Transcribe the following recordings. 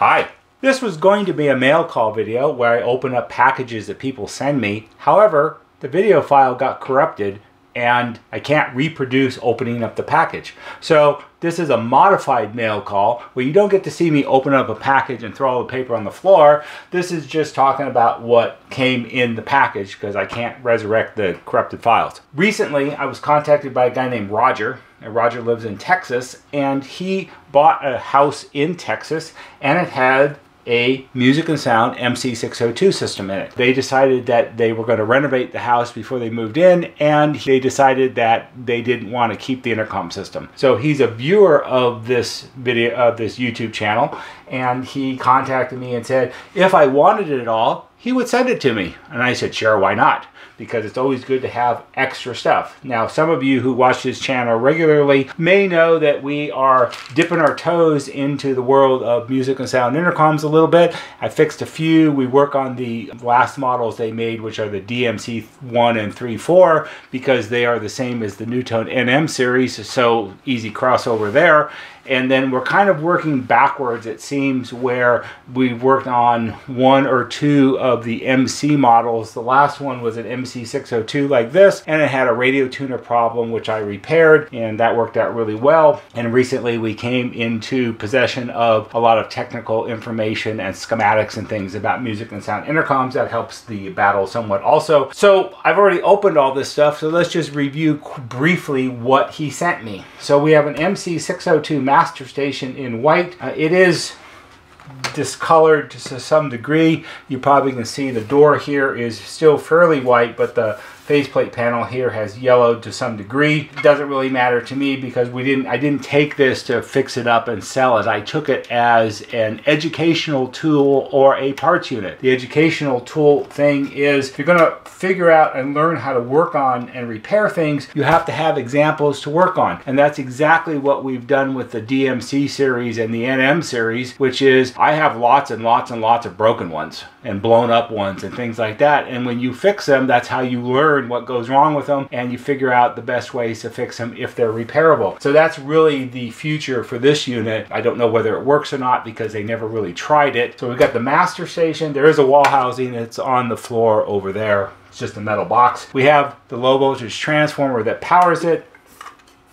Hi. This was going to be a mail call video where I open up packages that people send me. However, the video file got corrupted and I can't reproduce opening up the package. So this is a modified mail call where you don't get to see me open up a package and throw all the paper on the floor. This is just talking about what came in the package because I can't resurrect the corrupted files. Recently, I was contacted by a guy named Roger. Roger lives in Texas and he bought a house in Texas and it had a Music and Sound MC602 system in it. They decided that they were going to renovate the house before they moved in and they decided that they didn't want to keep the intercom system. So he's a viewer of this video of this YouTube channel and he contacted me and said if I wanted it at all, he would send it to me. And I said, sure, why not? because it's always good to have extra stuff. Now, some of you who watch this channel regularly may know that we are dipping our toes into the world of music and sound intercoms a little bit. I fixed a few. We work on the last models they made, which are the DMC 1 and 3 4, because they are the same as the NuTone NM series, so easy crossover there and then we're kind of working backwards it seems where we worked on one or two of the MC models. The last one was an MC602 like this and it had a radio tuner problem which I repaired and that worked out really well. And recently we came into possession of a lot of technical information and schematics and things about music and sound intercoms. That helps the battle somewhat also. So I've already opened all this stuff so let's just review briefly what he sent me. So we have an MC602 master station in white. Uh, it is discolored to some degree. You probably can see the door here is still fairly white, but the faceplate panel here has yellowed to some degree. It doesn't really matter to me because we didn't I didn't take this to fix it up and sell it. I took it as an educational tool or a parts unit. The educational tool thing is if you're going to figure out and learn how to work on and repair things, you have to have examples to work on. And that's exactly what we've done with the DMC series and the NM series, which is I have lots and lots and lots of broken ones and blown up ones and things like that. And when you fix them, that's how you learn what goes wrong with them and you figure out the best ways to fix them if they're repairable. So that's really the future for this unit. I don't know whether it works or not because they never really tried it. So we've got the master station. There is a wall housing. It's on the floor over there. It's just a metal box. We have the low voltage transformer that powers it.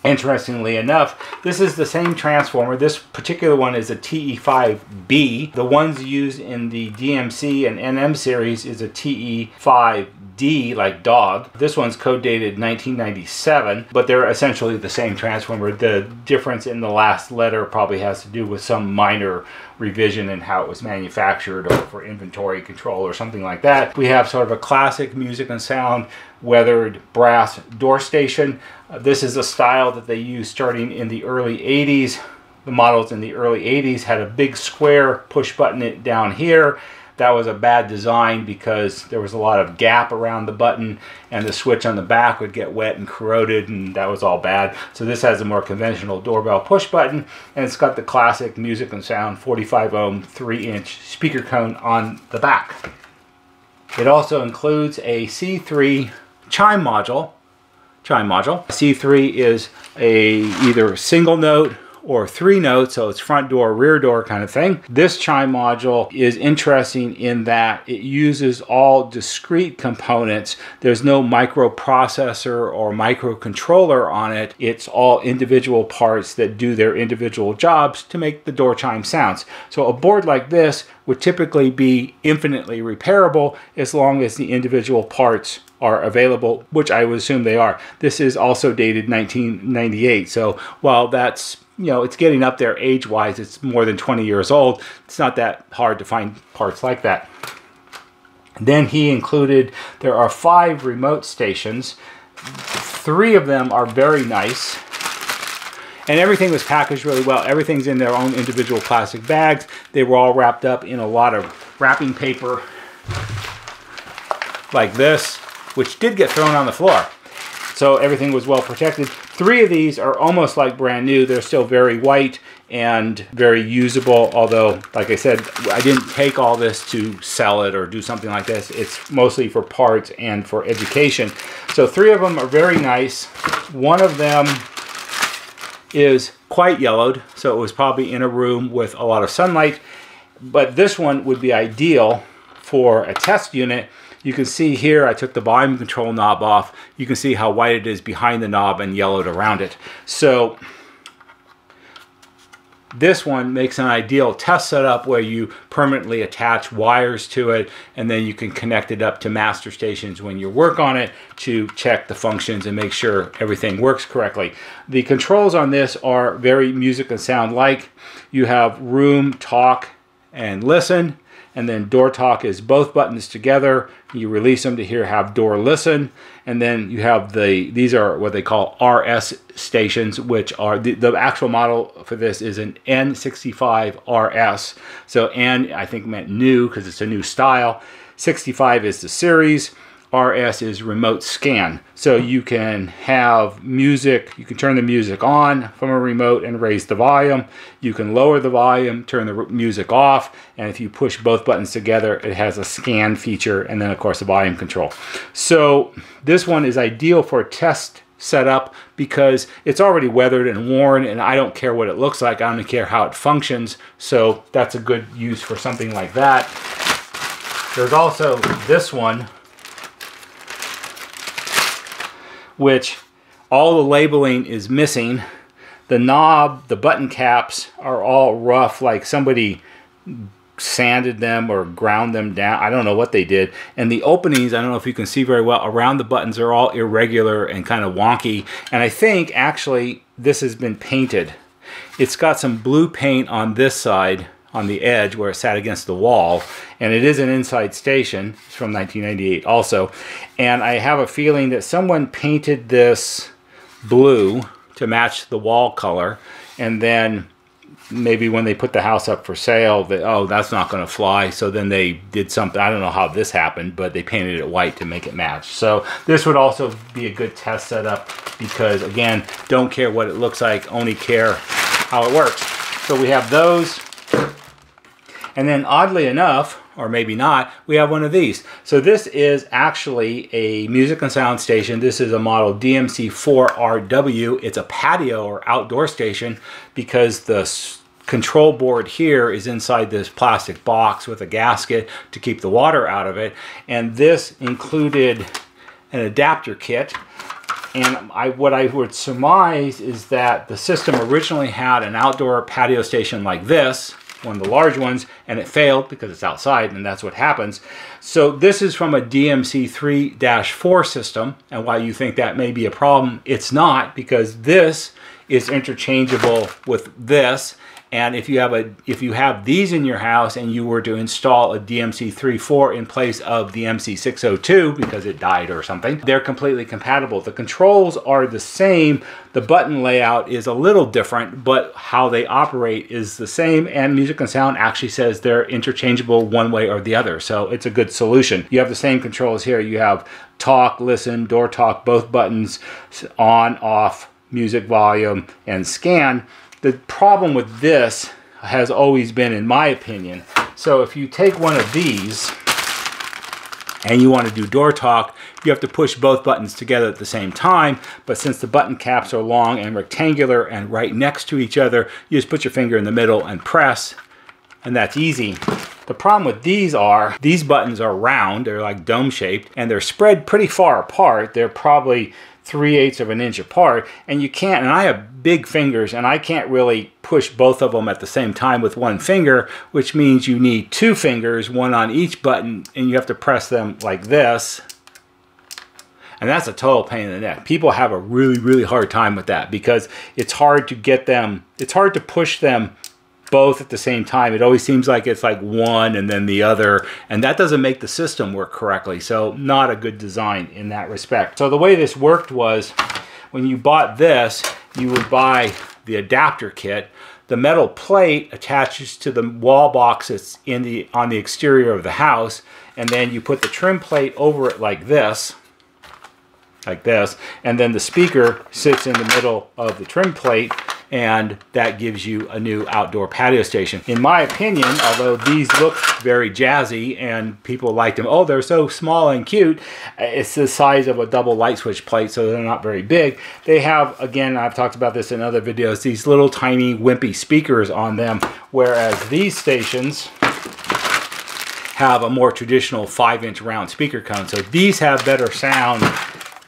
Interestingly enough, this is the same transformer. This particular one is a TE5B. The ones used in the DMC and NM series is a TE5 D like dog. This one's code dated 1997, but they're essentially the same transformer. The difference in the last letter probably has to do with some minor revision in how it was manufactured or for inventory control or something like that. We have sort of a classic music and sound weathered brass door station. Uh, this is a style that they used starting in the early 80s. The models in the early 80s had a big square push button down here that was a bad design because there was a lot of gap around the button and the switch on the back would get wet and corroded and that was all bad. So this has a more conventional doorbell push button and it's got the classic music and sound 45 ohm 3 inch speaker cone on the back. It also includes a C3 chime module. Chime module. C3 is a either single note or three notes, so it's front door, rear door kind of thing. This chime module is interesting in that it uses all discrete components. There's no microprocessor or microcontroller on it. It's all individual parts that do their individual jobs to make the door chime sounds. So a board like this would typically be infinitely repairable as long as the individual parts are available, which I would assume they are. This is also dated 1998. So while that's you know, it's getting up there age-wise. It's more than 20 years old. It's not that hard to find parts like that. Then he included, there are five remote stations. Three of them are very nice. And everything was packaged really well. Everything's in their own individual plastic bags. They were all wrapped up in a lot of wrapping paper like this, which did get thrown on the floor. So everything was well protected. Three of these are almost like brand new. They're still very white and very usable. Although, like I said, I didn't take all this to sell it or do something like this. It's mostly for parts and for education. So three of them are very nice. One of them is quite yellowed. So it was probably in a room with a lot of sunlight. but this one would be ideal for a test unit. You can see here, I took the volume control knob off. You can see how white it is behind the knob and yellowed around it. So this one makes an ideal test setup where you permanently attach wires to it and then you can connect it up to master stations when you work on it to check the functions and make sure everything works correctly. The controls on this are very music and sound like. You have room, talk, and listen and then door talk is both buttons together. You release them to here have door listen, and then you have the, these are what they call RS stations, which are, the, the actual model for this is an N65 RS. So N, I think meant new because it's a new style. 65 is the series. RS is remote scan. So you can have music, you can turn the music on from a remote and raise the volume. You can lower the volume, turn the music off, and if you push both buttons together, it has a scan feature and then of course the volume control. So this one is ideal for a test setup because it's already weathered and worn and I don't care what it looks like, I don't care how it functions. So that's a good use for something like that. There's also this one which all the labeling is missing. The knob, the button caps are all rough, like somebody sanded them or ground them down. I don't know what they did. And the openings, I don't know if you can see very well, around the buttons are all irregular and kind of wonky. And I think actually this has been painted. It's got some blue paint on this side on the edge where it sat against the wall. And it is an inside station. It's from 1998 also. And I have a feeling that someone painted this blue to match the wall color. And then maybe when they put the house up for sale, that oh, that's not going to fly. So then they did something. I don't know how this happened, but they painted it white to make it match. So this would also be a good test setup because again, don't care what it looks like, only care how it works. So we have those. And then oddly enough, or maybe not, we have one of these. So this is actually a music and sound station. This is a model DMC4RW. It's a patio or outdoor station because the control board here is inside this plastic box with a gasket to keep the water out of it. And this included an adapter kit. And I, what I would surmise is that the system originally had an outdoor patio station like this, one of the large ones, and it failed because it's outside, and that's what happens. So this is from a DMC3-4 system, and why you think that may be a problem, it's not, because this is interchangeable with this, and if you have a if you have these in your house and you were to install a DMC34 in place of the MC602 because it died or something, they're completely compatible. The controls are the same. The button layout is a little different, but how they operate is the same. And Music and Sound actually says they're interchangeable one way or the other. So it's a good solution. You have the same controls here. You have talk, listen, door talk, both buttons on, off, music volume, and scan. The problem with this has always been, in my opinion, so if you take one of these and you want to do door talk, you have to push both buttons together at the same time. But since the button caps are long and rectangular and right next to each other, you just put your finger in the middle and press, and that's easy. The problem with these are, these buttons are round, they're like dome shaped, and they're spread pretty far apart. They're probably 3 eighths of an inch apart and you can't and I have big fingers and I can't really push both of them at the same time with one finger which means you need two fingers one on each button and you have to press them like this and that's a total pain in the neck people have a really really hard time with that because it's hard to get them it's hard to push them both at the same time. It always seems like it's like one and then the other, and that doesn't make the system work correctly. So not a good design in that respect. So the way this worked was when you bought this, you would buy the adapter kit. The metal plate attaches to the wall box that's in the on the exterior of the house, and then you put the trim plate over it like this, like this, and then the speaker sits in the middle of the trim plate, and that gives you a new outdoor patio station. In my opinion, although these look very jazzy and people like them, oh, they're so small and cute, it's the size of a double light switch plate, so they're not very big. They have, again, I've talked about this in other videos, these little tiny wimpy speakers on them, whereas these stations, have a more traditional 5-inch round speaker cone. So these have better sound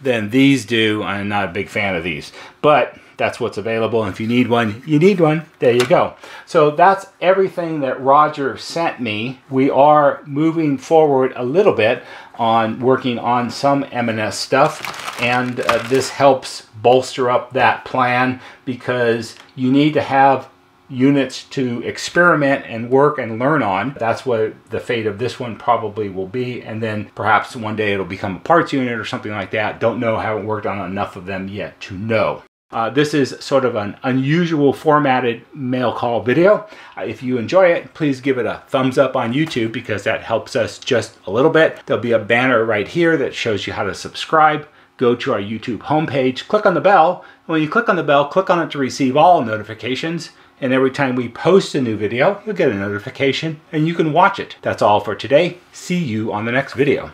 than these do. I'm not a big fan of these. But that's what's available. And if you need one, you need one. There you go. So that's everything that Roger sent me. We are moving forward a little bit on working on some M&S stuff. And uh, this helps bolster up that plan because you need to have units to experiment and work and learn on. That's what the fate of this one probably will be. And then perhaps one day it'll become a parts unit or something like that. Don't know, haven't worked on enough of them yet to know. Uh, this is sort of an unusual formatted mail call video. Uh, if you enjoy it, please give it a thumbs up on YouTube because that helps us just a little bit. There'll be a banner right here that shows you how to subscribe. Go to our YouTube homepage, click on the bell. When you click on the bell, click on it to receive all notifications. And every time we post a new video, you'll get a notification and you can watch it. That's all for today. See you on the next video.